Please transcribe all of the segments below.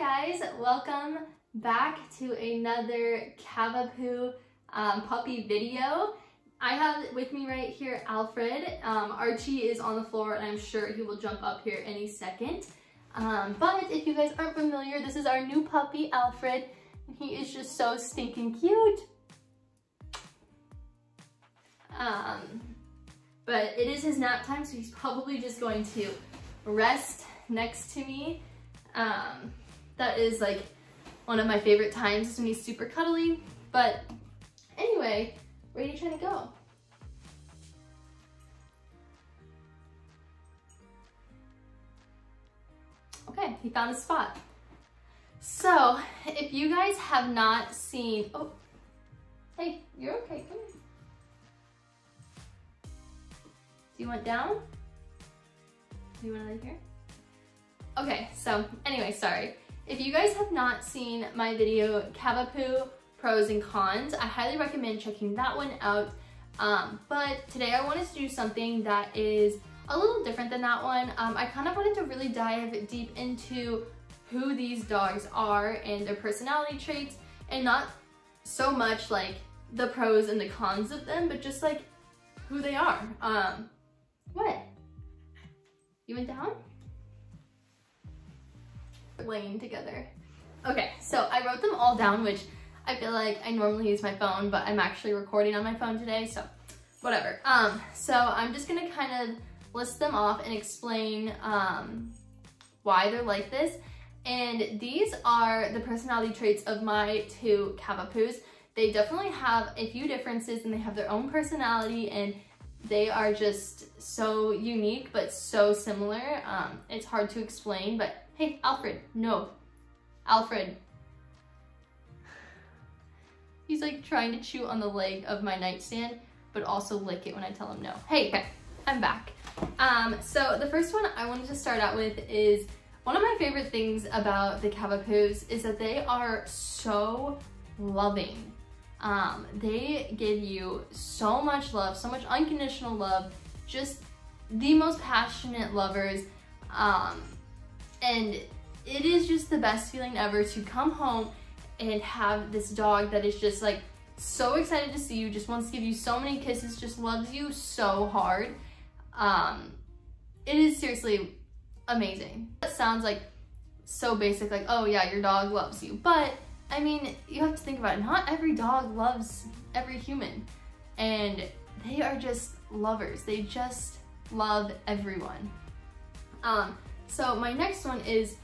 guys, welcome back to another Cavapoo um, puppy video. I have with me right here Alfred. Um, Archie is on the floor and I'm sure he will jump up here any second. Um, but if you guys aren't familiar, this is our new puppy, Alfred. He is just so stinking cute. Um, but it is his nap time, so he's probably just going to rest next to me. Um, that is like one of my favorite times is when he's super cuddly. But anyway, where are you trying to go? Okay, he found a spot. So, if you guys have not seen, oh, hey, you're okay, come here. Do you want down? Do you want to lay here? Okay, so anyway, sorry. If you guys have not seen my video, Cavapoo Pros and Cons, I highly recommend checking that one out. Um, but today I wanted to do something that is a little different than that one. Um, I kind of wanted to really dive deep into who these dogs are and their personality traits and not so much like the pros and the cons of them, but just like who they are. Um, what? You went down? Laying together. Okay, so I wrote them all down, which I feel like I normally use my phone, but I'm actually recording on my phone today, so whatever. Um, so I'm just gonna kind of list them off and explain um, why they're like this. And these are the personality traits of my two Cavapoos. They definitely have a few differences and they have their own personality and they are just so unique but so similar. Um, it's hard to explain, but Hey, Alfred, no. Alfred. He's like trying to chew on the leg of my nightstand, but also lick it when I tell him no. Hey, okay, I'm back. Um, so the first one I wanted to start out with is one of my favorite things about the Cavapoos is that they are so loving. Um, they give you so much love, so much unconditional love, just the most passionate lovers. Um, and it is just the best feeling ever to come home and have this dog that is just like so excited to see you, just wants to give you so many kisses, just loves you so hard. Um, it is seriously amazing. That sounds like so basic, like, oh yeah, your dog loves you. But I mean, you have to think about it. Not every dog loves every human. And they are just lovers. They just love everyone. Um, so my next one is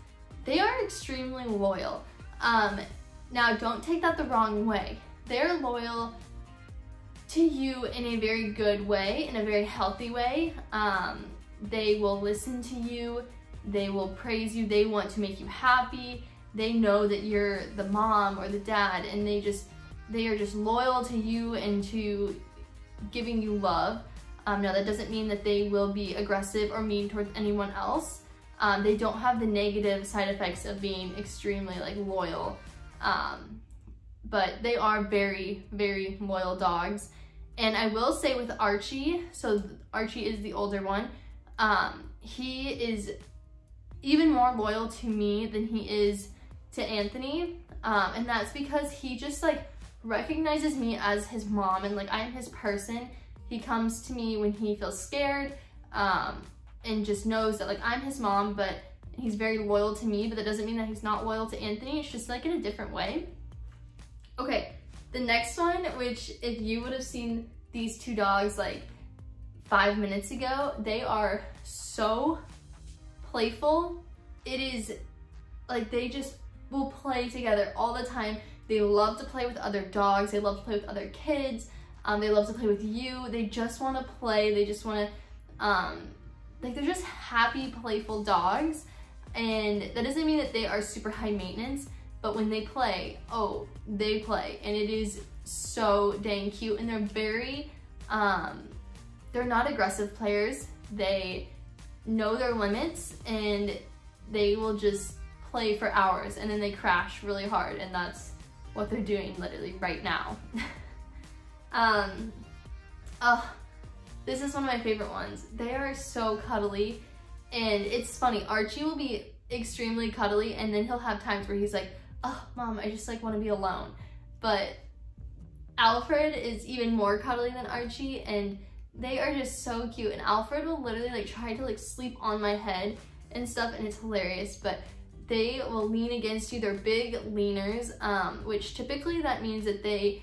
they are extremely loyal. Um, now don't take that the wrong way. They're loyal to you in a very good way, in a very healthy way. Um, they will listen to you, they will praise you, they want to make you happy. They know that you're the mom or the dad and they just, they are just loyal to you and to giving you love. Um, now that doesn't mean that they will be aggressive or mean towards anyone else. Um, they don't have the negative side effects of being extremely like loyal. Um, but they are very, very loyal dogs. And I will say with Archie, so Archie is the older one, um, he is even more loyal to me than he is to Anthony. Um, and that's because he just like recognizes me as his mom and like I am his person. He comes to me when he feels scared. Um, and just knows that like I'm his mom, but he's very loyal to me, but that doesn't mean that he's not loyal to Anthony. It's just like in a different way. Okay, the next one, which if you would have seen these two dogs like five minutes ago, they are so playful. It is like they just will play together all the time. They love to play with other dogs. They love to play with other kids. Um, they love to play with you. They just want to play. They just want to um, like they're just happy, playful dogs. And that doesn't mean that they are super high maintenance, but when they play, oh, they play. And it is so dang cute. And they're very, um, they're not aggressive players. They know their limits and they will just play for hours and then they crash really hard. And that's what they're doing literally right now. um, oh, this is one of my favorite ones. They are so cuddly and it's funny. Archie will be extremely cuddly and then he'll have times where he's like, oh, mom, I just like want to be alone. But Alfred is even more cuddly than Archie and they are just so cute. And Alfred will literally like try to like sleep on my head and stuff and it's hilarious. But they will lean against you. They're big leaners, um, which typically that means that they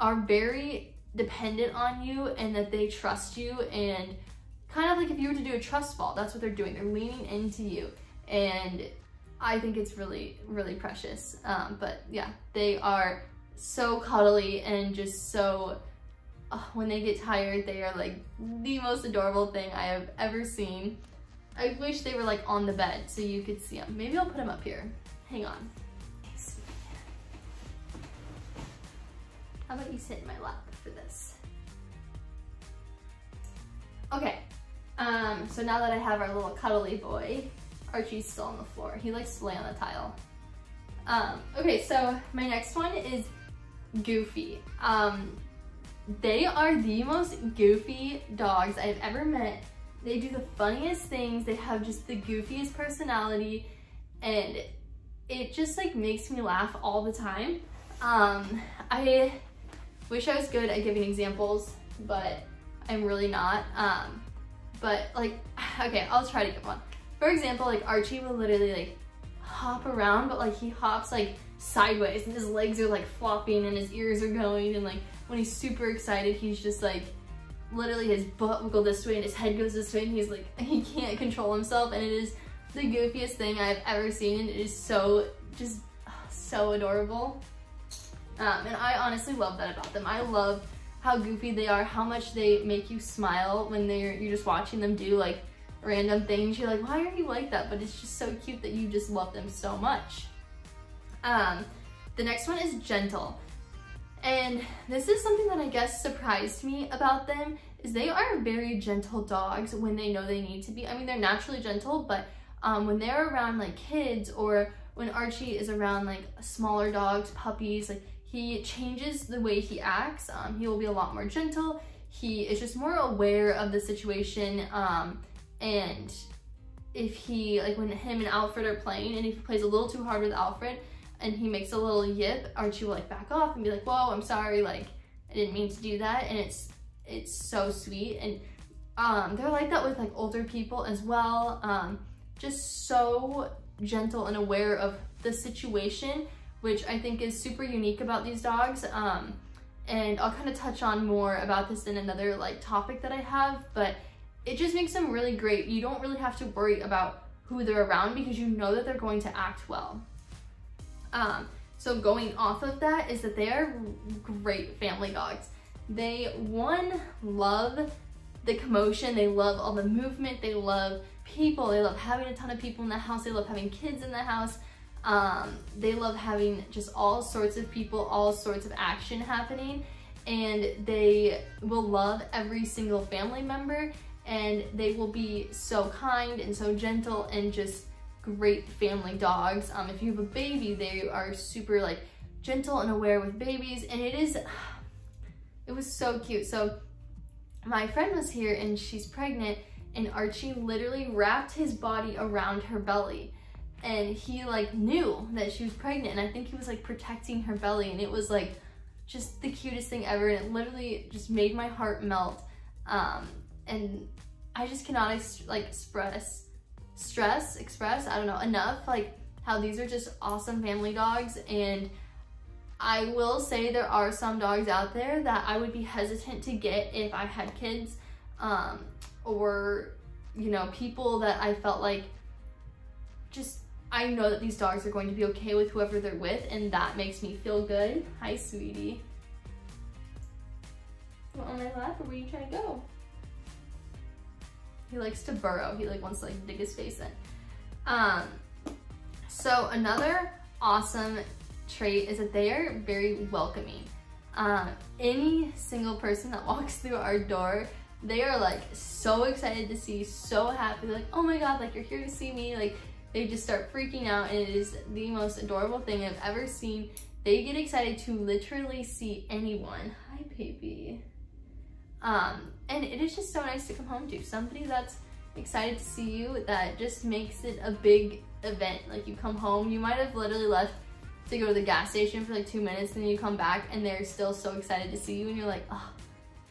are very dependent on you and that they trust you and kind of like if you were to do a trust fall, that's what they're doing. They're leaning into you. And I think it's really, really precious. Um, but yeah, they are so cuddly and just so, oh, when they get tired, they are like the most adorable thing I have ever seen. I wish they were like on the bed so you could see them. Maybe I'll put them up here. Hang on. How about you sit in my lap for this? Okay, um, so now that I have our little cuddly boy, Archie's still on the floor. He likes to lay on the tile. Um, okay, so my next one is Goofy. Um, they are the most goofy dogs I've ever met. They do the funniest things. They have just the goofiest personality and it just like makes me laugh all the time. Um, I wish I was good at giving examples, but I'm really not. Um, but like, okay, I'll try to give one. For example, like Archie will literally like hop around, but like he hops like sideways and his legs are like flopping and his ears are going and like when he's super excited, he's just like literally his butt will go this way and his head goes this way and he's like, he can't control himself and it is the goofiest thing I've ever seen and it is so, just so adorable. Um, and I honestly love that about them. I love how goofy they are, how much they make you smile when they're you're just watching them do like random things. You're like, why are you like that? But it's just so cute that you just love them so much. Um, the next one is gentle. And this is something that I guess surprised me about them is they are very gentle dogs when they know they need to be. I mean, they're naturally gentle, but um, when they're around like kids or when Archie is around like smaller dogs, puppies, like he changes the way he acts. Um, he will be a lot more gentle. He is just more aware of the situation. Um, and if he, like when him and Alfred are playing and if he plays a little too hard with Alfred and he makes a little yip, Archie will like back off and be like, whoa, I'm sorry. Like, I didn't mean to do that. And it's, it's so sweet. And um, they're like that with like older people as well. Um, just so gentle and aware of the situation which I think is super unique about these dogs. Um, and I'll kind of touch on more about this in another like topic that I have, but it just makes them really great. You don't really have to worry about who they're around because you know that they're going to act well. Um, so going off of that is that they are great family dogs. They, one, love the commotion, they love all the movement, they love people, they love having a ton of people in the house, they love having kids in the house, um, they love having just all sorts of people, all sorts of action happening, and they will love every single family member, and they will be so kind and so gentle and just great family dogs. Um, if you have a baby, they are super like gentle and aware with babies, and it is, it was so cute. So my friend was here and she's pregnant, and Archie literally wrapped his body around her belly and he like knew that she was pregnant and I think he was like protecting her belly and it was like just the cutest thing ever and it literally just made my heart melt um, and I just cannot like express stress express I don't know enough like how these are just awesome family dogs and I will say there are some dogs out there that I would be hesitant to get if I had kids um, or you know people that I felt like just I know that these dogs are going to be okay with whoever they're with and that makes me feel good. Hi, sweetie. You on my lap or where are you trying to go? He likes to burrow. He like wants to like dig his face in. Um, so another awesome trait is that they are very welcoming. Um, any single person that walks through our door, they are like so excited to see, so happy, like, oh my God, like you're here to see me. Like they just start freaking out and it is the most adorable thing I've ever seen. They get excited to literally see anyone. Hi, baby. Um, and it is just so nice to come home to. Somebody that's excited to see you that just makes it a big event. Like you come home, you might have literally left to go to the gas station for like two minutes and then you come back and they're still so excited to see you and you're like, oh,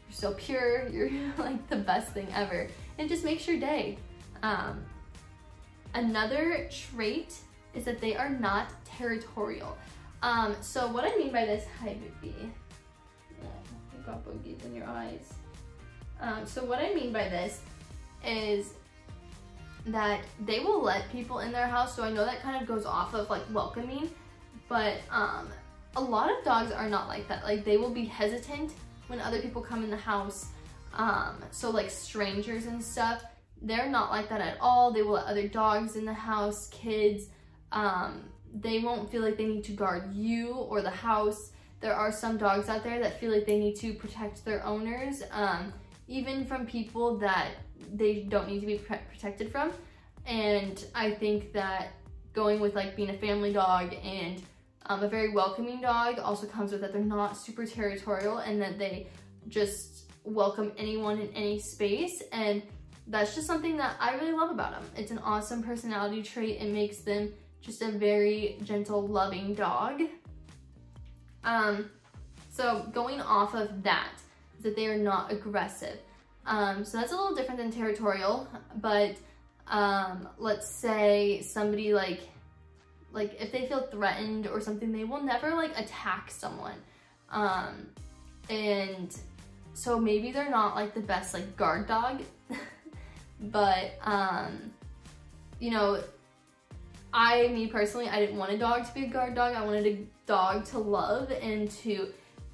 you're so pure, you're like the best thing ever. And it just makes your day. Um, another trait is that they are not territorial. Um, so what I mean by this, hi Bibi, you got boogies in your eyes. Um, so what I mean by this is that they will let people in their house. So I know that kind of goes off of like welcoming, but um, a lot of dogs are not like that. Like they will be hesitant when other people come in the house. Um, so like strangers and stuff, they're not like that at all. They will let other dogs in the house, kids. Um, they won't feel like they need to guard you or the house. There are some dogs out there that feel like they need to protect their owners, um, even from people that they don't need to be protected from. And I think that going with like being a family dog and um, a very welcoming dog also comes with that they're not super territorial and that they just welcome anyone in any space. And that's just something that I really love about them. It's an awesome personality trait. It makes them just a very gentle, loving dog. Um, so going off of that, that they are not aggressive. Um, so that's a little different than territorial, but um, let's say somebody like, like if they feel threatened or something, they will never like attack someone. Um, and so maybe they're not like the best like guard dog, but um, you know, I, me personally, I didn't want a dog to be a guard dog. I wanted a dog to love and to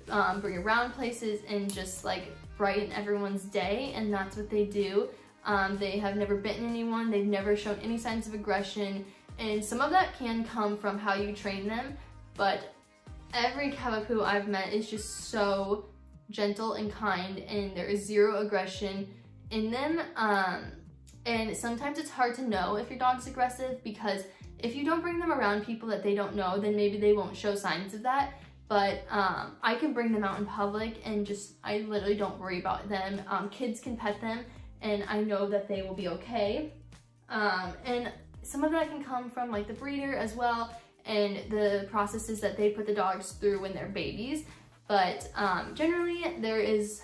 um, bring around places and just like brighten everyone's day. And that's what they do. Um, they have never bitten anyone. They've never shown any signs of aggression. And some of that can come from how you train them. But every Cavapoo I've met is just so gentle and kind and there is zero aggression in them. Um, and sometimes it's hard to know if your dog's aggressive because if you don't bring them around people that they don't know, then maybe they won't show signs of that. But um, I can bring them out in public and just, I literally don't worry about them. Um, kids can pet them and I know that they will be okay. Um, and some of that can come from like the breeder as well and the processes that they put the dogs through when they're babies. But um, generally there is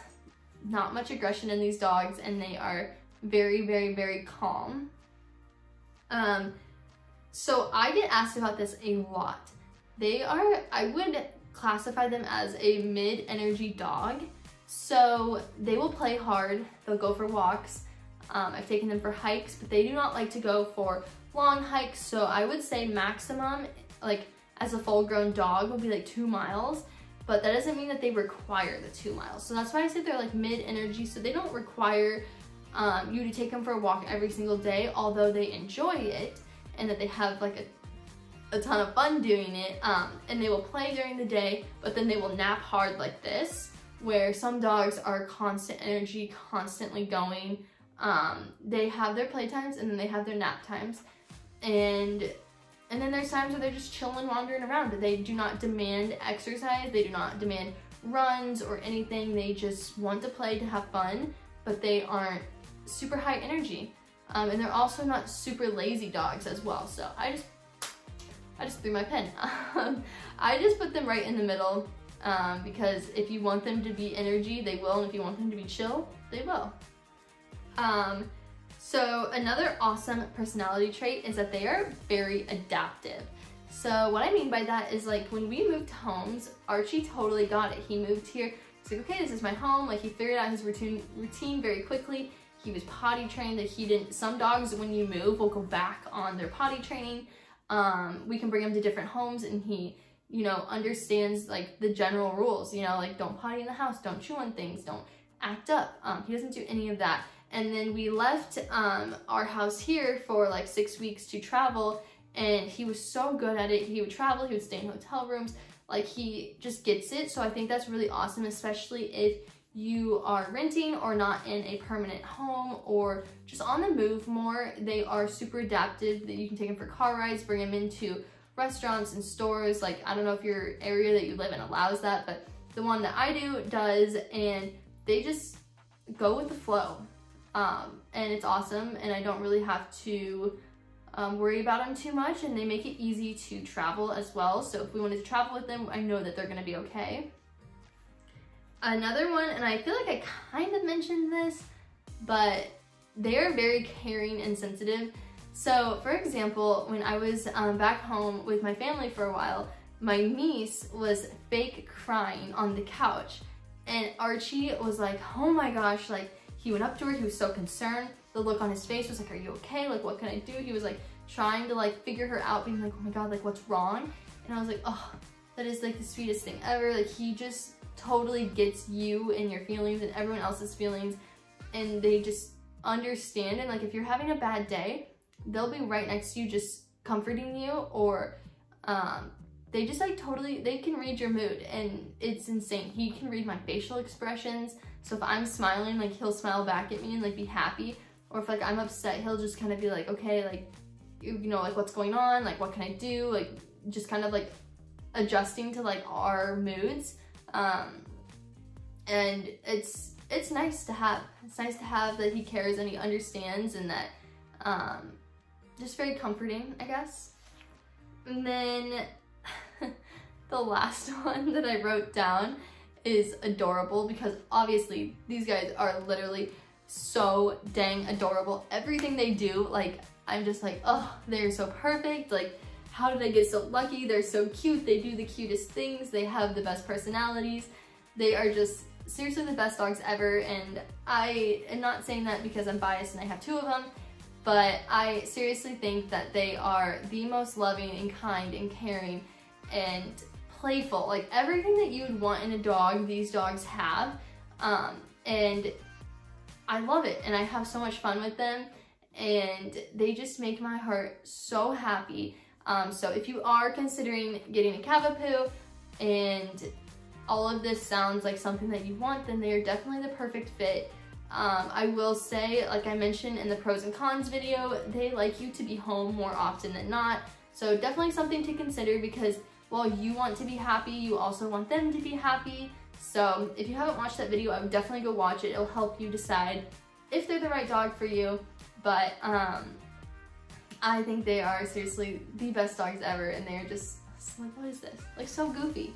not much aggression in these dogs and they are very, very, very calm. Um, so I get asked about this a lot. They are, I would classify them as a mid-energy dog. So they will play hard, they'll go for walks. Um, I've taken them for hikes, but they do not like to go for long hikes. So I would say maximum, like as a full grown dog would be like two miles, but that doesn't mean that they require the two miles. So that's why I say they're like mid energy. So they don't require um, you to take them for a walk every single day, although they enjoy it and that they have like a, a ton of fun doing it. Um, and they will play during the day, but then they will nap hard like this, where some dogs are constant energy, constantly going. Um, they have their playtimes and then they have their nap times. And and then there's times where they're just chilling, wandering around. They do not demand exercise. They do not demand runs or anything. They just want to play to have fun, but they aren't super high energy. Um, and they're also not super lazy dogs as well. So I just, I just threw my pen. Um, I just put them right in the middle um, because if you want them to be energy, they will. And if you want them to be chill, they will. Um, so another awesome personality trait is that they are very adaptive. So what I mean by that is like when we moved homes, Archie totally got it. He moved here. He's like, okay, this is my home. Like he figured out his routine, routine very quickly. He was potty trained that he didn't, some dogs when you move will go back on their potty training. Um, we can bring him to different homes and he, you know, understands like the general rules, you know, like don't potty in the house, don't chew on things, don't act up. Um, he doesn't do any of that. And then we left um, our house here for like six weeks to travel and he was so good at it. He would travel, he would stay in hotel rooms, like he just gets it. So I think that's really awesome, especially if you are renting or not in a permanent home or just on the move more, they are super adaptive that you can take them for car rides, bring them into restaurants and stores. Like, I don't know if your area that you live in allows that, but the one that I do does, and they just go with the flow. Um, and it's awesome and I don't really have to um, worry about them too much and they make it easy to travel as well. So if we wanted to travel with them, I know that they're gonna be okay. Another one, and I feel like I kind of mentioned this, but they are very caring and sensitive. So for example, when I was um, back home with my family for a while, my niece was fake crying on the couch and Archie was like, oh my gosh, like he went up to her, he was so concerned. The look on his face was like, are you okay? Like, what can I do? He was like trying to like figure her out, being like, oh my God, like what's wrong? And I was like, oh, that is like the sweetest thing ever. Like he just totally gets you and your feelings and everyone else's feelings and they just understand and like if you're having a bad day they'll be right next to you just comforting you or um, they just like totally they can read your mood and it's insane he can read my facial expressions so if i'm smiling like he'll smile back at me and like be happy or if like i'm upset he'll just kind of be like okay like you know like what's going on like what can i do like just kind of like adjusting to like our moods um, and it's it's nice to have. It's nice to have that he cares and he understands and that um, just very comforting, I guess. And then the last one that I wrote down is adorable because obviously these guys are literally so dang adorable. Everything they do, like, I'm just like, oh, they're so perfect. Like, how did I get so lucky? They're so cute. They do the cutest things. They have the best personalities. They are just seriously the best dogs ever. And I am not saying that because I'm biased and I have two of them, but I seriously think that they are the most loving and kind and caring and playful. Like everything that you would want in a dog, these dogs have. Um, and I love it. And I have so much fun with them. And they just make my heart so happy. Um, so if you are considering getting a Cavapoo and all of this sounds like something that you want, then they are definitely the perfect fit. Um, I will say, like I mentioned in the pros and cons video, they like you to be home more often than not. So definitely something to consider because while you want to be happy, you also want them to be happy. So if you haven't watched that video, I would definitely go watch it. It'll help you decide if they're the right dog for you. But um, I think they are seriously the best dogs ever and they're just like, what is this? Like so goofy.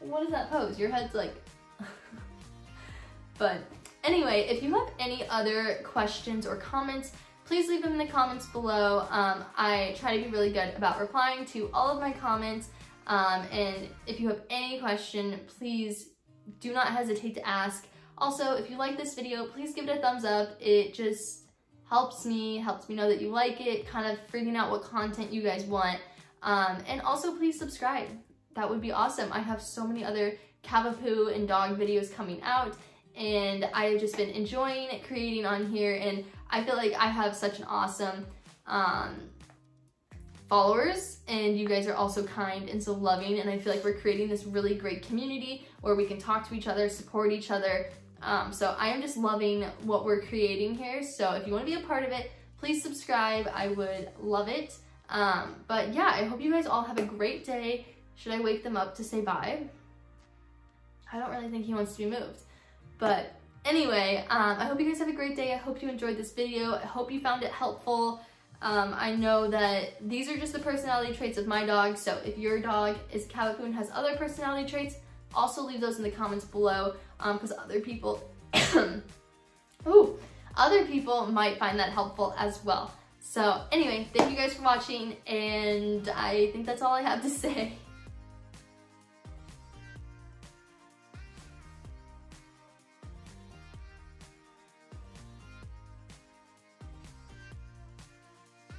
What is that pose? Your head's like... but anyway, if you have any other questions or comments, please leave them in the comments below. Um, I try to be really good about replying to all of my comments. Um, and if you have any question, please do not hesitate to ask. Also, if you like this video, please give it a thumbs up. It just helps me, helps me know that you like it, kind of figuring out what content you guys want. Um, and also please subscribe. That would be awesome. I have so many other Cavapoo and dog videos coming out and I've just been enjoying creating on here and I feel like I have such an awesome um, followers and you guys are also kind and so loving and I feel like we're creating this really great community where we can talk to each other, support each other, um, so I am just loving what we're creating here. So if you want to be a part of it, please subscribe. I would love it. Um, but yeah, I hope you guys all have a great day. Should I wake them up to say bye? I don't really think he wants to be moved. But anyway, um, I hope you guys have a great day. I hope you enjoyed this video. I hope you found it helpful. Um, I know that these are just the personality traits of my dog. So if your dog is Cavapoo and has other personality traits, also leave those in the comments below because um, other people, ooh, other people might find that helpful as well. So anyway, thank you guys for watching and I think that's all I have to say.